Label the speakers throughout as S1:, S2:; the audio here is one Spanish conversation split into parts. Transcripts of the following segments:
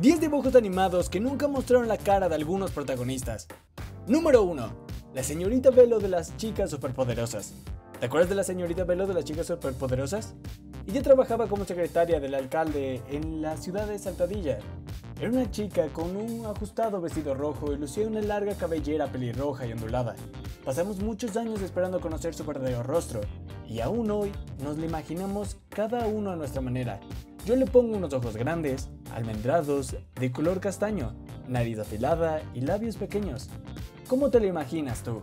S1: 10 dibujos animados que nunca mostraron la cara de algunos protagonistas. Número 1. La señorita Velo de las chicas superpoderosas. ¿Te acuerdas de la señorita Velo de las chicas superpoderosas? Ella trabajaba como secretaria del alcalde en la ciudad de Saltadilla. Era una chica con un ajustado vestido rojo y lucía una larga cabellera pelirroja y ondulada. Pasamos muchos años esperando conocer su verdadero rostro, y aún hoy nos la imaginamos cada uno a nuestra manera. Yo le pongo unos ojos grandes, almendrados, de color castaño, nariz afilada y labios pequeños. ¿Cómo te lo imaginas tú?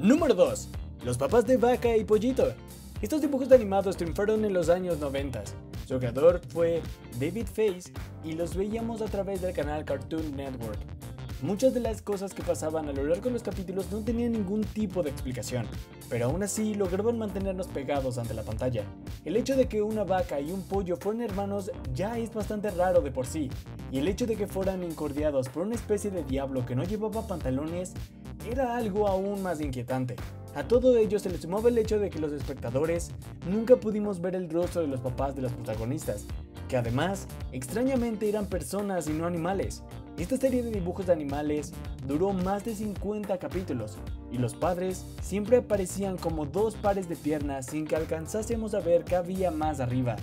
S1: Número 2. Los papás de Vaca y Pollito. Estos dibujos animados triunfaron en los años 90. Su creador fue David Face y los veíamos a través del canal Cartoon Network. Muchas de las cosas que pasaban a lo largo de los capítulos no tenían ningún tipo de explicación, pero aún así lograban mantenernos pegados ante la pantalla. El hecho de que una vaca y un pollo fueran hermanos ya es bastante raro de por sí, y el hecho de que fueran incordiados por una especie de diablo que no llevaba pantalones era algo aún más inquietante. A todo ello se le sumaba el hecho de que los espectadores nunca pudimos ver el rostro de los papás de los protagonistas, que además extrañamente eran personas y no animales. Esta serie de dibujos de animales duró más de 50 capítulos y los padres siempre aparecían como dos pares de piernas sin que alcanzásemos a ver qué había más arriba.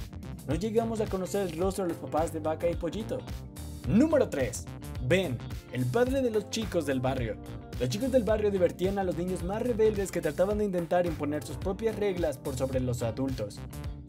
S1: No llegamos a conocer el rostro de los papás de Vaca y Pollito. Número 3. Ben, el padre de los chicos del barrio. Los chicos del barrio divertían a los niños más rebeldes que trataban de intentar imponer sus propias reglas por sobre los adultos.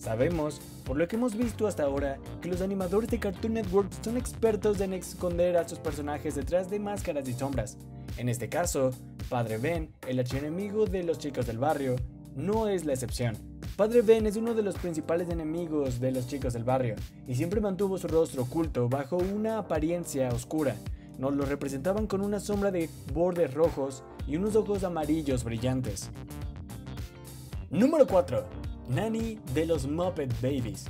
S1: Sabemos, por lo que hemos visto hasta ahora, que los animadores de Cartoon Network son expertos en esconder a sus personajes detrás de máscaras y sombras. En este caso, Padre Ben, el archienemigo de los chicos del barrio, no es la excepción. Padre Ben es uno de los principales enemigos de los chicos del barrio y siempre mantuvo su rostro oculto bajo una apariencia oscura. Nos lo representaban con una sombra de bordes rojos y unos ojos amarillos brillantes. Número 4. Nanny de los Muppet Babies.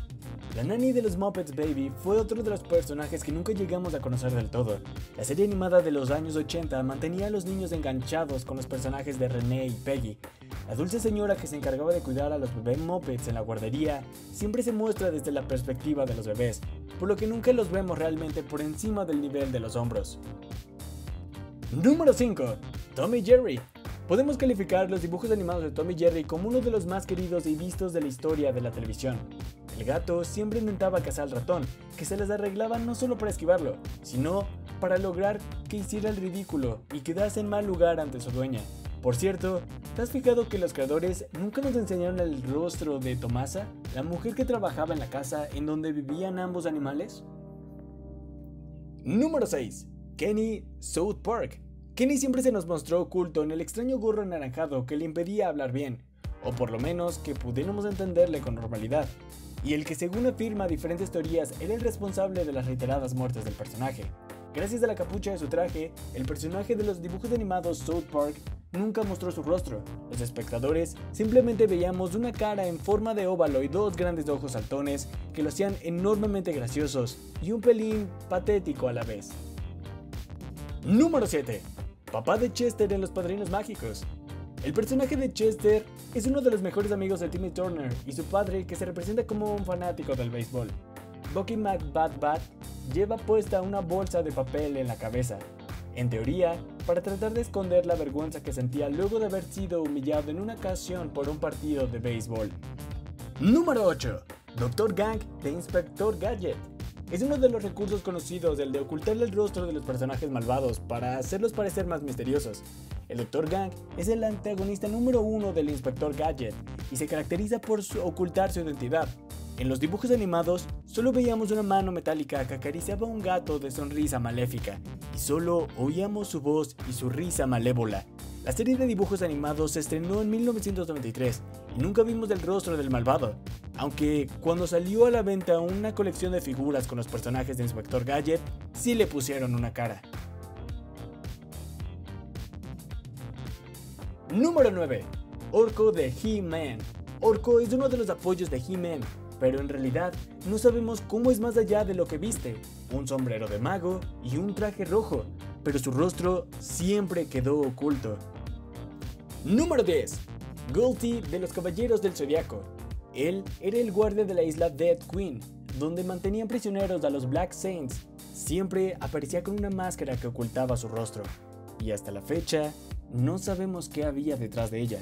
S1: La Nanny de los Muppets Baby fue otro de los personajes que nunca llegamos a conocer del todo. La serie animada de los años 80 mantenía a los niños enganchados con los personajes de René y Peggy. La dulce señora que se encargaba de cuidar a los bebés Muppets en la guardería siempre se muestra desde la perspectiva de los bebés, por lo que nunca los vemos realmente por encima del nivel de los hombros. Número 5. Tommy Jerry. Podemos calificar los dibujos animados de Tommy Jerry como uno de los más queridos y vistos de la historia de la televisión. El gato siempre intentaba cazar al ratón, que se les arreglaba no solo para esquivarlo, sino para lograr que hiciera el ridículo y quedase en mal lugar ante su dueña. Por cierto, ¿te has fijado que los creadores nunca nos enseñaron el rostro de Tomasa, la mujer que trabajaba en la casa en donde vivían ambos animales? Número 6. Kenny South Park. Kenny siempre se nos mostró oculto en el extraño gorro anaranjado que le impedía hablar bien, o por lo menos que pudiéramos entenderle con normalidad, y el que según afirma diferentes teorías era el responsable de las reiteradas muertes del personaje. Gracias a la capucha de su traje, el personaje de los dibujos animados South Park nunca mostró su rostro. Los espectadores simplemente veíamos una cara en forma de óvalo y dos grandes ojos saltones que lo hacían enormemente graciosos y un pelín patético a la vez. Número 7. Papá de Chester en Los Padrinos Mágicos. El personaje de Chester es uno de los mejores amigos de Timmy Turner y su padre que se representa como un fanático del béisbol. Bucky McBatbat lleva puesta una bolsa de papel en la cabeza, en teoría, para tratar de esconder la vergüenza que sentía luego de haber sido humillado en una ocasión por un partido de béisbol. Número 8. Dr. Gang de Inspector Gadget. Es uno de los recursos conocidos el de ocultarle el rostro de los personajes malvados para hacerlos parecer más misteriosos. El Dr. Gang es el antagonista número uno del Inspector Gadget y se caracteriza por ocultar su identidad. En los dibujos animados, solo veíamos una mano metálica que acariciaba a un gato de sonrisa maléfica, y solo oíamos su voz y su risa malévola. La serie de dibujos animados se estrenó en 1993 y nunca vimos el rostro del malvado, aunque cuando salió a la venta una colección de figuras con los personajes de Inspector Gadget, sí le pusieron una cara. Número 9. Orco de He-Man. Orco es uno de los apoyos de He-Man, pero en realidad no sabemos cómo es más allá de lo que viste. Un sombrero de mago y un traje rojo, pero su rostro siempre quedó oculto. Número 10. Guilty de los Caballeros del Zodiaco. Él era el guardia de la isla Dead Queen, donde mantenían prisioneros a los Black Saints. siempre aparecía con una máscara que ocultaba su rostro, y hasta la fecha no sabemos qué había detrás de ella.